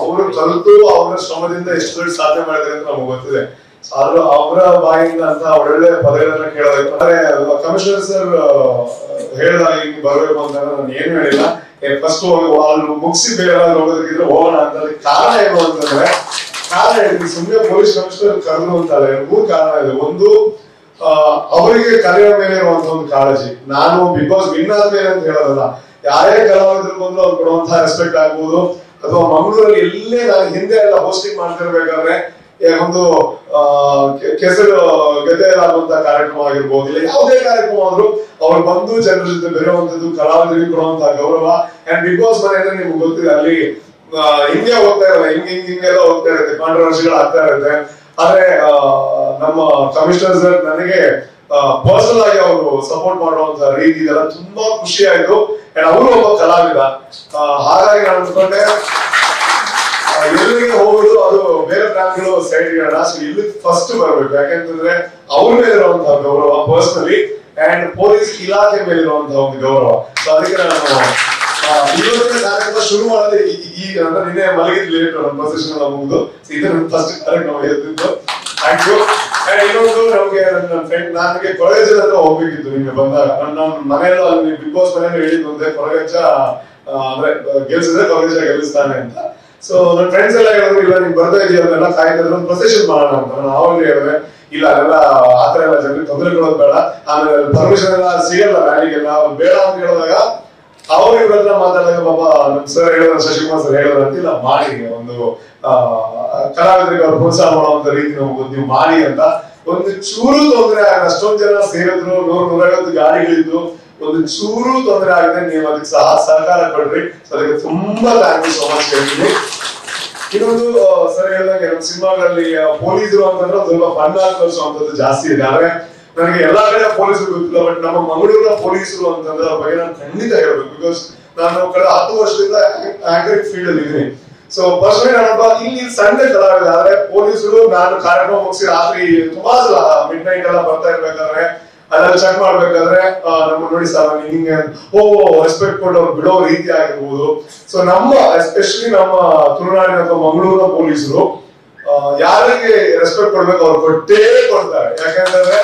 ಅವರು ಕಲಿತು ಅವರ ಶ್ರಮದಿಂದ ಎಷ್ಟು ಸಾಧನೆ ಮಾಡಿದ್ರೆ ಅಂತ ನಮ್ಗೆ ಗೊತ್ತಿದೆ. ಆದ್ರೂ ಅವರ ಬಾಯಿಂದ ಅಂತ ಒಳ್ಳೆ ಪದಗಳನ್ನ ಕೇಳೋದಕ್ಕೆ ಕಮಿಷನರ್ ಸರ್ ಹೇಳ ಹಿಂಗ್ ಬರ್ಬೇಕು ಅಂತ ನಾನು ಏನು ಹೇಳಿಲ್ಲ. ಫಸ್ಟ್ ಅಲ್ಲಿ ಮುಗಿಸಿ ಬೇರೆ ಹೋಗೋದಕ್ಕಿದ್ರೆ ಹೋಗೋಣ ಅಂತ ಕಾರಣ ಏನು ಅಂತಂದ್ರೆ, ಕಾರಣ ಸುಮ್ಮನೆ ಪೊಲೀಸ್ ಕಮಿಷನರ್ ಕರೆದು ಅಂತಾರೆ ಮೂರು ಕಾರಣ ಇದೆ. ಒಂದು ಅವರಿಗೆ ಕಲೆಯ ಮೇಲೆ ಇರುವಂತ ಒಂದು ಕಾಳಜಿ. ನಾನು ಬಿಗ್ ಬಾಸ್ ವಿನ್ ಆದ್ಮೇಲೆ ಅಂತ ಹೇಳೋದಲ್ಲ, ಯಾರೇ ಕಲಾವಿದ್ರು ಬಂದ್ರು ಅವ್ರು ಕೊಡುವಂತಹ ರೆಸ್ಪೆಕ್ಟ್ ಆಗ್ಬೋದು. ಅಥವಾ ಮಂಗಳೂರಲ್ಲಿ ಎಲ್ಲೇ ನಾನು ಹಿಂದೆ ಎಲ್ಲ ಹೋಸ್ಟಿಂಗ್ ಮಾಡ್ತಿರ್ಬೇಕಾದ್ರೆ ಒಂದು ಕೆಸರು ಗದ್ದೆಯಲ್ಲಾಗುವಂತಹ ಕಾರ್ಯಕ್ರಮ ಆಗಿರ್ಬೋದು, ಇಲ್ಲ ಯಾವುದೇ ಕಾರ್ಯಕ್ರಮ ಆದ್ರೂ ಅವ್ರು ಬಂದು ಜನರ ಜೊತೆ ಬೆರೆಯುವಂತದ್ದು ಕಲಾವಿದರಿಗೆ ಕೊಡುವಂತಹ ಗೌರವ. ಅಂಡ್ ಬಿಗ್ ಬಾಸ್ ಮನೆ ಅಂದ್ರೆ ನಿಮ್ಗೆ ಗೊತ್ತಿದೆ, ಅಲ್ಲಿ ಹಿಂಗೆ ಹೋಗ್ತಾ ಇರಲ್ಲ, ಹಿಂಗ್ ಹಿಂಗ್ ಹಿಂಗೆಲ್ಲ ಹೋಗ್ತಾ ಇರುತ್ತೆ ಕಾಂಟ್ರವರ್ಸಿಗಳು ಆಗ್ತಾ ಇರುತ್ತೆ. ಆದ್ರೆ ನಮ್ಮ ಕಮಿಷನರ್ ಸರ್ ನನಗೆ ಪರ್ಸನಲ್ ಆಗಿ ಅವರು ಸಪೋರ್ಟ್ ಮಾಡುವಂತ ರೀತಿ ಇದೆಲ್ಲ ತುಂಬಾ ಖುಷಿ ಆಯ್ತು ಅಂಡ್ ಅವರು ಒಬ್ಬ ಕಲಾವಿದ. ಹಾಗಾಗಿ ನಾನು ಅನ್ಕೊಂಡೆ ಎಲ್ಲಿಗೆ ಹೋಗುದು, ಅದು ಬೇರೆ ಬ್ರಾಂಡ್ಗಳು ಸೈಡ್ ಸೊ ಇಲ್ಲಿ ಫಸ್ಟ್ ಬರ್ಬೇಕು. ಯಾಕೆಂತಂದ್ರೆ ಅವ್ರ ಮೇಲೆ ಇರುವಂತಹ ಗೌರವ ಪರ್ಸನಲಿ ಅಂಡ್ ಪೊಲೀಸ್ ಇಲಾಖೆ ಮೇಲೆ ಇರುವಂತಹ ಒಂದು ಗೌರವ. ಸೊ ಅದಕ್ಕೆ ನಾನು ಇವತ್ತಿನ ಕಾರ್ಯಕ್ರಮ ಶುರು ಮಾಡೋದು ಈ- ಅಂದ್ರೆ ನಿನ್ನೆ ಮಲಗಿದ್ ಲೇಟ್ ನಮ್ಮ ಪ್ರೊಸೆಷನ್ ಮುಗಿದು ಇದು ಫಸ್ಟ್ ಕಾರ್ಯಕ್ರಮ ಎದ್ದಿದ್ದು ಥ್ಯಾಂಕ್ ಇನ್ನೊಂದು ನಮಗೆ ನನ್ನ ಫ್ರೆಂಡ್ ನನಗೆ ಕಾಲೇಜ್ ಹತ್ರ ಹೋಗ್ಬೇಕಿತ್ತು ನಿಮ್ಗೆ ಬಂದಾಗ. ನನ್ನ ಮನೆಯಲ್ಲೂ ಅಲ್ಲಿ ಬಿಗ್ ಬಾಸ್ ಮನೆಯಲ್ಲೂ ಹೇಳಿದ್ದು ಒಂದೇ ಅಂದ್ರೆ ಗೆಲ್ಸಿದ್ರೆ ಕಾಲೇಜ್ ಗೆಲ್ಲಿಸ್ತಾನೆ ಅಂತ. ಸೊ ನನ್ನ ಫ್ರೆಂಡ್ಸ್ ಎಲ್ಲ ಹೇಳಿದ್ರು, ಇಲ್ಲ ನೀವು ಬರ್ತಾ ಇದೀಯ ಅದೆಲ್ಲ ಕಾಯ್ತಾ ಇದ್ರು ಪ್ರೊಸೆಷನ್ ಮಾಡೋಣ ಅಂತ. ನಾನು ಆವಾಗಲೇ ಹೇಳಿದೆ, ಇಲ್ಲ, ಅದೆಲ್ಲ ಆತರ ಎಲ್ಲ ಜನರಿಗೆ ತೊಂದರೆ ಕೊಡೋದು ಬೇಡ. ಆಮೇಲೆ ಪರ್ಮಿಷನ್ ಎಲ್ಲ ಸಿಗಲ್ಲ ರ್ಯಾಲಿಗೆಲ್ಲ ಅವ್ರು ಬೇಡ ಅಂತ ಹೇಳಿದಾಗ ಅವ್ರು ಇವರೆಲ್ಲ ಮಾತಾಡಿದಾಗ ಬಾಬಾ ನಮ್ ಸರ್ ಹೇಳಿದ್ರು ಶಶಿಕುಮಾರ್ ಸರ್ ಅಂತ ಇಲ್ಲ, ಮಾಡಿ ಒಂದು ಕಲಾವಿದರಿಗೆ ಅವ್ರು ಪ್ರೋತ್ಸಾಹ ಮಾಡುವಂತ ರೀತಿ ನಮ್ಗೆ ನೀವು ಮಾಡಿ ಅಂತ ಒಂದು ಚೂರು ತೊಂದರೆ ಆಗಲ್ಲ ಅಷ್ಟೊಂದ್ ಜನ ಸೇರಿದ್ರು, ನೂರ್ ನೂರೈವತ್ತು ಗಾಡಿಗಳಿದ್ದು, ಒಂದು ಚೂರು ತೊಂದರೆ ಆಗಿದೆ ನೀವು ಅದಕ್ಕೆ ಸಹ ಸಹಕಾರ ಕೊಡ್ರಿ. ಸೊ ಅದಕ್ಕೆ ತುಂಬಾ ಥ್ಯಾಂಕ್ ಯು ಸೋ ಮಚ್ ಹೇಳ್ತೀನಿ. ಇನ್ನೊಂದು ಸರ್ ಹೇಳಿದಂಗೆ ನಮ್ಮ ಸಿನಿಮಾಗಳಲ್ಲಿ ಪೊಲೀಸರು ಅಂತಂದ್ರೆ ಸ್ವಲ್ಪ ಫನ್ ಆಗಿ ತೋರಿಸುವಂತದ್ದು ಜಾಸ್ತಿ ಇದೆ. ಆದ್ರೆ ನನಗೆ ಎಲ್ಲಾ ಕಡೆ ಪೊಲೀಸರು ಗೊತ್ತಿಲ್ಲ ಬಟ್ ನಮ್ಮ ಮಂಗಳೂರಿನ ಪೊಲೀಸರು ಅಂತಂದ್ರೆ ಬಗ್ಗೆ ನಾನು ಖಂಡಿತ ಹೇಳ್ಬೇಕು. ಬಿಕಾಸ್ ನಾನು ಕಳೆದ ಹತ್ತು ವರ್ಷದಿಂದ ಆಂಕರಿಂಗ್ ಫೀಲ್ಡ್ ಅಲ್ಲಿ ಇದ್ದೀನಿ. ಸೊ ಪರ್ಸನಲಿ ನಾನೊಬ್ಬ ಇಲ್ಲಿ ಸಂಡೆ ಕಲಾವಿದ ಆದ್ರೆ ಪೊಲೀಸರು ನಾನು ಕಾರ್ಯಕ್ರಮ ಮುಗಿಸಿ ರಾತ್ರಿ ತುಂಬಾ ಸಲ ಮಿಡ್ ನೈಟ್ ಎಲ್ಲ ಬರ್ತಾ ಇರ್ಬೇಕಾದ್ರೆ ಅದನ್ನ ಚೆಕ್ ಮಾಡ್ಬೇಕಾದ್ರೆ ನಮ್ಮ ನೋಡಿ ಸರ್ ಹಿಂಗೆ ಓ ರೆಸ್ಪೆಕ್ಟ್ ಕೊಟ್ಟು ಬಿಡೋ ರೀತಿ ಆಗಿರ್ಬೋದು. ಸೊ ನಮ್ಮ ಎಸ್ಪೆಷಲಿ ನಮ್ಮ ತುಳುನಾಡಿನ ಅಥವಾ ಮಂಗಳೂರಿನ ಪೊಲೀಸರು ಯಾರಿಗೆ ರೆಸ್ಪೆಕ್ಟ್ ಕೊಡ್ಬೇಕು ಅವ್ರು ಕೊಟ್ಟೇ ಕೊಡ್ತಾರೆ. ಯಾಕಂತಂದ್ರೆ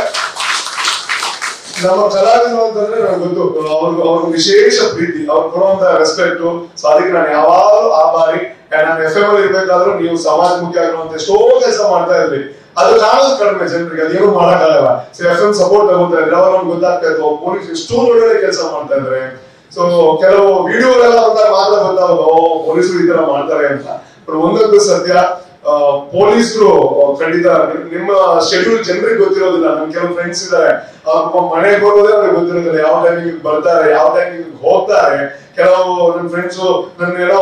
ನಮ್ಮ ಕಲಾವಿದರು ಅಂತಂದ್ರೆ ನಮ್ಗೆ ಗೊತ್ತು. ಅವ್ರಿಗೆ ಅವ್ರಿಗೆ ವಿಶೇಷ ಪ್ರೀತಿ, ಅವ್ರು ಕೊಡುವಂತ ರೆಸ್ಪೆಕ್ಟ್ ಸೊ ಅದಕ್ಕೆ ನಾನು ಯಾವಾಗಲೂ ಆ ಬಾರಿ ನಾನು ಎಫ್ ಎಂ ಇರ್ಬೇಕಾದ್ರೂ ನೀವು ಸಮಾಜಮುಖಿ ಆಗಿರುವಂತ ಎಷ್ಟೋ ಕೆಲಸ ಮಾಡ್ತಾ ಇರ್ಲಿ ಅದು ಕಾಣೋದು ಕಡಿಮೆ ಜನರಿಗೆ ಅದೇನು ಮಾಡಕ್ಕಾಗಲ್ಲ. ಸೊ ಎಫ್ ಎಂ ಸಪೋರ್ಟ್ ತಗೋತಾ ಇದ್ರೆ ಅವ್ರು ಗೊತ್ತಾಗ್ತಾ ಇತ್ತು ಪೊಲೀಸ್ ಎಷ್ಟೋ ಒಳ್ಳೆ ಕೆಲಸ ಮಾಡ್ತಾ ಇದ್ರೆ. ಸೊ ಕೆಲವು ವಿಡಿಯೋಗಳೆಲ್ಲ ಬಂದಾಗ ಮಾತ್ರ ಗೊತ್ತಾಗೋದು ಪೊಲೀಸರು ಈ ತರ ಮಾಡ್ತಾರೆ ಅಂತ. ಬಟ್ ಒಂದೊಂದು ಸತ್ಯ ಪೊಲೀಸರು ಖಂಡಿತ ನಿಮ್- ನಿಮ್ಮ ಶೆಡ್ಯೂಲ್ ಜನರಿಗೆ ಗೊತ್ತಿರೋದಿಲ್ಲ. ನಮ್ ಕೆಲವು ಫ್ರೆಂಡ್ಸ್ ಇದ್ದಾರೆ ಮನೆಗೆ ಬರೋದೇ ಅವ್ರಿಗೆ ಗೊತ್ತಿರೋದಿಲ್ಲ. ಯಾವ ಟೈಮಿಗೆ ಬರ್ತಾರೆ, ಯಾವ ಟೈಮಿಗೆ ಹೋಗ್ತಾರೆ. ಕೆಲವು ನನ್ನ ಫ್ರೆಂಡ್ಸ್ ನನ್ನ ಏನೋ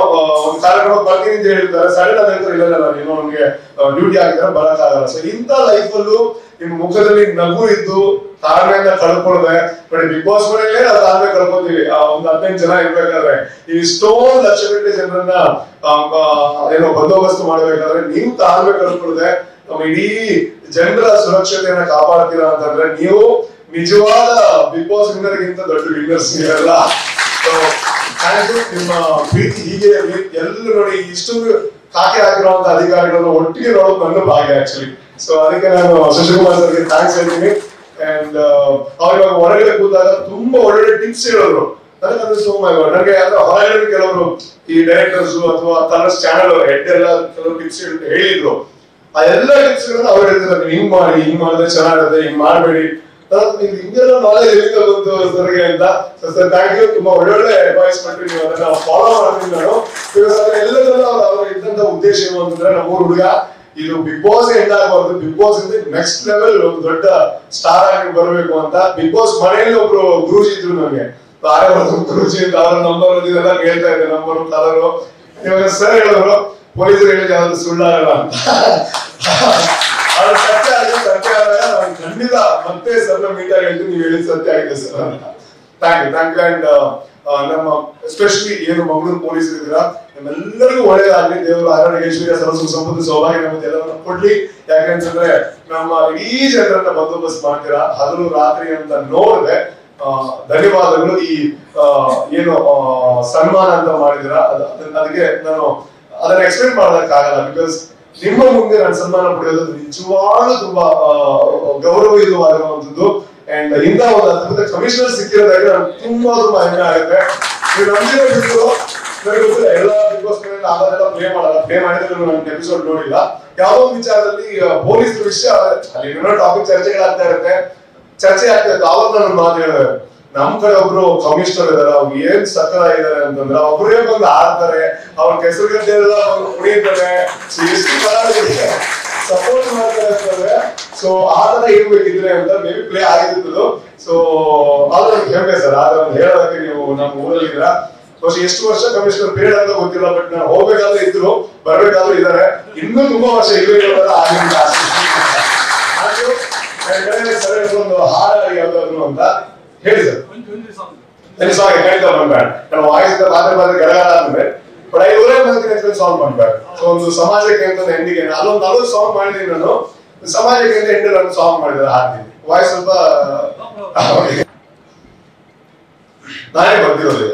ಒಂದು ಕಾರ್ಯಕ್ರಮ ಬರ್ತೀನಿ ಅಂತ ಹೇಳ್ತಾರೆ ಸಡನ್ ಹೇಳ್ತಾರೆ, ಇಲ್ಲ ಇಲ್ಲ ನಾನು ಏನೋ ನಮ್ಗೆ ಡ್ಯೂಟಿ ಆಗಿದ್ರೆ ಬರಕ್ಕಾಗಲ್ಲ. ಸೊ ಇಂಥ ಲೈಫಲ್ಲೂ ನಿಮ್ ಮುಖದಲ್ಲಿ ನಗು ಇದ್ದು ತಾಳ್ಮೆಯನ್ನ ಕಳ್ಕೊಳ್ಳದೆ ಬಟ್ ಬಿಗ್ ಬಾಸ್ ಮನೆಯಲ್ಲೇ ನಾವು ತಾಳ್ಮೆ ಕಳ್ಕೊತೀವಿ. ಒಂದು ಹದಿನೆಂಟು ಜನ ಇರ್ಬೇಕಾದ್ರೆ, ಈ ಸ್ಟೋನ್ ಲಕ್ಷ ಗಂಟೆ ಜನರನ್ನ ಏನೋ ಬಂದೋಬಸ್ತ್ ಮಾಡ್ಬೇಕಾದ್ರೆ ನೀವು ತಾಳ್ಮೆ ಕಳ್ಕೊಳ್ಳದೆ ನಮ್ಮ ಇಡೀ ಜನರ ಸುರಕ್ಷತೆಯನ್ನ ಕಾಪಾಡ್ತೀರಾ ಅಂತಂದ್ರೆ ನೀವು ನಿಜವಾದ ಬಿಗ್ ಬಾಸ್ ವಿನ್ನರ್ಗಿಂತ ದೊಡ್ಡ ವಿನ್ನರ್ಸ್ ಇರಲ್ಲ ನಿಮ್ಮ ಪ್ರೀತಿ ಹೀಗೆ ಎಲ್ಲರೂ ನೋಡಿ, ಇಷ್ಟು ಕಾಕೆ ಹಾಕಿರುವಂತ ಅಧಿಕಾರಿಗಳನ್ನ ಒಟ್ಟಿಗೆ ನೋಡೋದು ನನ್ನ ಭಾಗ್ಯ ಆಕ್ಚುಲಿ ಸೊ ಅದಕ್ಕೆ ನಾನು ಶಶಿಕುಮಾರ್ ಸರ್ಗೆ ಥ್ಯಾಂಕ್ಸ್ ಹೇಳ್ತೀನಿ. ಅಂಡ್ ಅವ್ರು ಇವಾಗ ಹೊರಗಡೆ ಕೂತಾಗ ತುಂಬಾ ಒಳ್ಳೊಳ್ಳೆ ಟಿಪ್ಸ್ ಇರೋರು ನನಗೆ ಅದು ಸೋಮ ನನಗೆ ಯಾರು ಹೊರಗಡೆ ಕೆಲವರು ಈ ಡೈರೆಕ್ಟರ್ಸ್ ಅಥವಾ ಕಲರ್ಸ್ ಚಾನಲ್ ಹೆಡ್ ಎಲ್ಲ ಕೆಲವು ಟಿಪ್ಸ್ ಹೇಳಿದ್ರು. ಆ ಎಲ್ಲ ಟಿಪ್ಸ್ ಗಳನ್ನ ಅವ್ರು ಹೇಳ್ತಾರೆ ಹಿಂಗ್ ಮಾಡಿ, ಹಿಂಗ್ ಮಾಡಿದ್ರೆ ಚೆನ್ನಾಗಿರುತ್ತೆ, ಹಿಂಗ್ ಮಾಡಬೇಡಿ. ಹಿಂಗೆಲ್ಲ ನಾಲೆಜ್ ಎಲ್ಲಿಂದ ಬಂತು ಸರ್ಗೆ ಅಂತ. ಸರ್ ಥ್ಯಾಂಕ್ ಯು ತುಂಬಾ ಒಳ್ಳೊಳ್ಳೆ ಅಡ್ವೈಸ್ ಕೊಟ್ರಿ. ನೀವು ಅದನ್ನ ಫಾಲೋ ಮಾಡ್ತೀನಿ ನಾನು. ಎಲ್ಲದನ್ನ ಅವ್ರ ಇದ್ದಂತ ಉದ್ದೇಶ ಏನು ಅಂತಂದ್ರೆ ನಮ್ಮ ಹುಡುಗ ಇದು ಬಿಗ್ ಬಾಸ್ ಎಂಡ್ ಆಗಬಾರ್ದು ಬಿಗ್ ಬಾಸ್ ಇಂದ ನೆಕ್ಸ್ಟ್ ಲೆವೆಲ್ ಒಂದು ದೊಡ್ಡ ಸ್ಟಾರ್ ಆಗಿ ಬರಬೇಕು ಅಂತ ಬಿಗ್ ಬಾಸ್ ಮನೆಯಲ್ಲಿ ಒಬ್ರು ಗುರುಜಿ ಇದ್ರು ನನಗೆ. ಗುರುಜಿ ಅಂತ ಅವ್ರ ನಂಬರ್ ಇದೆಲ್ಲ ಕೇಳ್ತಾ ಇದ್ದೆ. ನಂಬರ್ ಕಲರು ಇವಾಗ ಸರ್ ಹೇಳಿದ್ರು, ಪೊಲೀಸರು ಹೇಳಿದ್ರೆ ಅದು ಸುಳ್ಳಾಗಲ್ಲ ಅಂತ. ಸತ್ಯ ಆಗಿದೆ. ಸತ್ಯ ಆದಾಗ ಖಂಡಿತ ಮತ್ತೆ ಸರ್ ಮೀಟ್ ಆಗಿ ನೀವು ಹೇಳಿದ ಸತ್ಯ ಆಗಿದೆ ಸರ್ ಅಂತ. Thank you thank you and ನಮ್ಮ ಎಸ್ಪೆಷಲಿ ಏನು ಮಂಗಳೂರು ಪೊಲೀಸರು ಇದ್ದೀರಾ ನಮ್ಮೆಲ್ಲರಿಗೂ ಒಳ್ಳೆಯದಾಗಲಿ ದೇವರು ಆರೋಗ್ಯ ಐಶ್ವರ್ಯ ಸರಸ್ವ ಸಂಪತ್ತು ಸೌಭಾಗ್ಯ ನಮಗೆ ಎಲ್ಲರನ್ನ ಕೊಡ್ಲಿ. ಯಾಕಂತಂದ್ರೆ ನಮ್ಮ ಇಡೀ ಜನರನ್ನ ಬಂದೋಬಸ್ತ್ ಮಾಡ್ತೀರಾ? ಹಗಲು ರಾತ್ರಿ ಅಂತ ನೋಡಿದೆ ಧನ್ಯವಾದಗಳು. ಈ ಏನು ಸನ್ಮಾನ ಅಂತ ಮಾಡಿದಿರಾ ಅದಕ್ಕೆ ನಾನು ಅದನ್ನ ಎಕ್ಸ್ಪ್ಲೇನ್ ಮಾಡೋದಕ್ಕಾಗಲ್ಲ. ಬಿಕಾಸ್ ನಿಮ್ಮ ಮುಂದೆ ನಾನು ಸನ್ಮಾನ ಪಡೆಯೋದು ನಿಜವಾಗ್ಲೂ ತುಂಬಾ ಗೌರವಯುತವಾಗಿರುವಂತದ್ದು ಅಂಡ್ ಇಂತ ಒಂದು ಅದ್ಭುತ ಕಮಿಷನರ್ ಸಿಕ್ಕಿರೋದಾಗ ನಮ್ಗೆ ತುಂಬಾ ತುಂಬಾ ಹೆಮ್ಮೆ ಆಗುತ್ತೆ. ನೀವು ನಂಬಿರೋ ಬಿಟ್ಟು ನನಗೆ ಎಲ್ಲ ಬಿಗ್ ಬಾಸ್ ಮನೆಯಲ್ಲಿ ಆಗೋದೆಲ್ಲ ಪ್ಲೇ ಮಾಡಲ್ಲ. ಪ್ಲೇ ಮಾಡಿದ್ರೆ ನಮ್ಗೆ ಎಪಿಸೋಡ್ ನೋಡಿಲ್ಲ. ಯಾವುದೋ ಒಂದು ವಿಚಾರದಲ್ಲಿ ಪೊಲೀಸ್ ವಿಷಯ, ಅಲ್ಲಿ ಏನೋ ಟಾಪಿಕ್ ಚರ್ಚೆಗಳಾಗ್ತಾ ಇರುತ್ತೆ. ಚರ್ಚೆ ಆಗ್ತಾ ಇತ್ತು ಅವಾಗ ನಾನು ಮಾತು ನಮ್ ಕಡೆ ಒಬ್ರು ಕಮಿಷನರ್ ಇದಾರೆ, ಅವ್ರು ಏನ್ ಸಕಲ ಇದಾರೆ ಅಂತಂದ್ರೆ ಒಬ್ಬರೇ ಬಂದು ಆಡ್ತಾರೆ ಅವ್ರ ಕೆಸರು ಬಂದು ಕಲಾವಿದರಿಗೆ ಸಪೋರ್ಟ್ ಮಾಡ್ತಾರೆ ಅಂತಂದ್ರೆ ಸೊ ಆ ತರ ಇರ್ಬೇಕಿದ್ರೆ ಅಂತ ಮೇಬಿ ಪ್ಲೇ ಆಗಿದ್ದು ಸೊ ನನ್ಗೆ ಹೆಮ್ಮೆ ಸರ್, ಆದ್ರೆ ಹೇಳೋದಕ್ಕೆ ನೀವು ನಮ್ಮ ಊರಲ್ಲಿ ಇದ್ದೀರಾ? ಬಹುಶಃ ಎಷ್ಟು ವರ್ಷ ಕಮಿಷನರ್ ಪೀರಿಯಡ್ ಅಂತ ಗೊತ್ತಿಲ್ಲ ಬಟ್ ನಾನು ಹೋಗ್ಬೇಕಾದ್ರೆ ಇದ್ರು, ಬರ್ಬೇಕಾದ್ರೂ ಇದಾರೆ. ಇನ್ನೂ ತುಂಬಾ ವರ್ಷ ಇರ್ಬೇಕು ಆಗಿಲ್ಲ. ಆದ್ರೂ ಸರ್ ಒಂದು ಹಾಡು ಯಾವ್ದಾದ್ರು ಅಂತ ಹೇಳಿ ಸರ್. ಸಾರಿ ಖಂಡಿತ ವಾಯ್ಸ್ ಮಾತ್ರ ಮಾತ್ರ ಅಂದ್ರೆ ಬಟ್ ನೆಚ್ಚಿನ ಸಾಂಗ್ ಮಾಡ್ಬೇಕು ಸೊ ಒಂದು ಸಮಾಜಕ್ಕೆ ಅಂತ ಎಂಡಿಗೆ ಅಲ್ಲೊಂದು ನಲವತ್ತು ಸಾಂಗ್ ಮಾಡಿದೀನಿ ನಾನು. ಸಮಾಜಕ್ಕೆ ಅಂತ ಎಂಟು ನಾನು ಸಾಂಗ್ ಮಾಡಿದ್ರೆ ಹಾಡ್ತೀನಿ ವಾಯ್ಸ್ ಸ್ವಲ್ಪ. ನಾನೇ ಬರ್ತಿರೋದು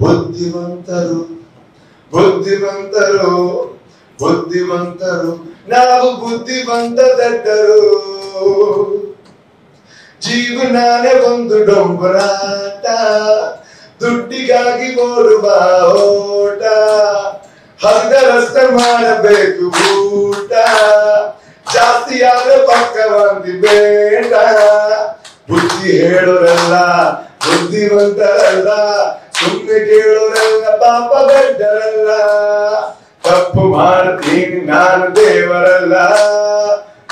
ಬುದ್ಧಿವಂತರು ಬುದ್ಧಿವಂತರು ಬುದ್ಧಿವಂತರು ನಾವು ಬುದ್ಧಿವಂತ ದಡ್ಡರು ಜೀವನಾನೇ ಒಂದು ಡೊಂಬರಾಟ ದುಡ್ಡಿಗಾಗಿ ಓಡುವ ಓಟ ಹಂಗ ರಸ್ತೆ ಮಾಡಬೇಕು ಊಟ. ಪಕ್ಕ ಪಕ್ಕವಂತಿ ಬೇಡ. ಬುದ್ಧಿ ಹೇಳೋರಲ್ಲ ಬುದ್ಧಿವಂತರಲ್ಲ. ಸುಮ್ಮನೆ ಕೇಳೋರಲ್ಲ ಪಾಪ ಬೆಡ್ಡರಲ್ಲ ತಪ್ಪು ಮಾಡ್ತೀನಿ ನಾನು ದೇವರಲ್ಲ.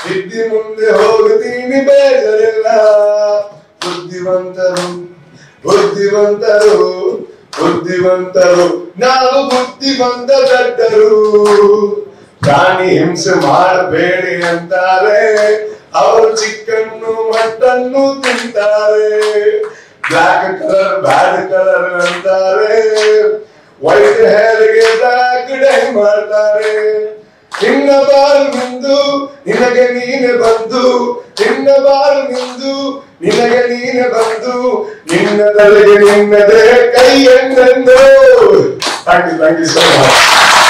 ಬಿದ್ದಿ ಮುಂದೆ ಹೋಗುತ್ತೀನಿ ಬೇಜರಿಲ್ಲ. ಬುದ್ಧಿವಂತರು ಬುದ್ಧಿವಂತರು ಬುದ್ಧಿವಂತರು. ನಾವು ಬುದ್ಧಿವಂತ ದಡ್ಡರು ಪ್ರಾಣಿ ಹಿಂಸೆ ಮಾಡಬೇಡಿ ಅಂತಾರೆ. ಅವರು ಚಿಕ್ಕನ್ನು ಮಟ್ಟನ್ನು ತಿಂತಾರೆ. ಬ್ಲಾಕ್ ಕಲರ್ ಬ್ಯಾಡ್ ಕಲರ್ ಅಂತಾರೆ. ವೈಟ್ ಹೇರ್ಗೆ ಬ್ಲಾಕ್ ಡೈ ಮಾಡ್ತಾರೆ. ನಿನ್ನ ಬಾಲ್ ನಿಂದು, ನಿನಗೆ ನೀನೆ ಬಂದು. ನಿನ್ನ ಬಾಲ್ ನಿಂದು, ನಿನಗೆ ನೀನೆ ಬಂದು. ನಿನ್ನದಲ್ಲಿಗೆ ನಿನ್ನದೇ ಕೈ ಎಂದೆಂದು. Thank you thank you so much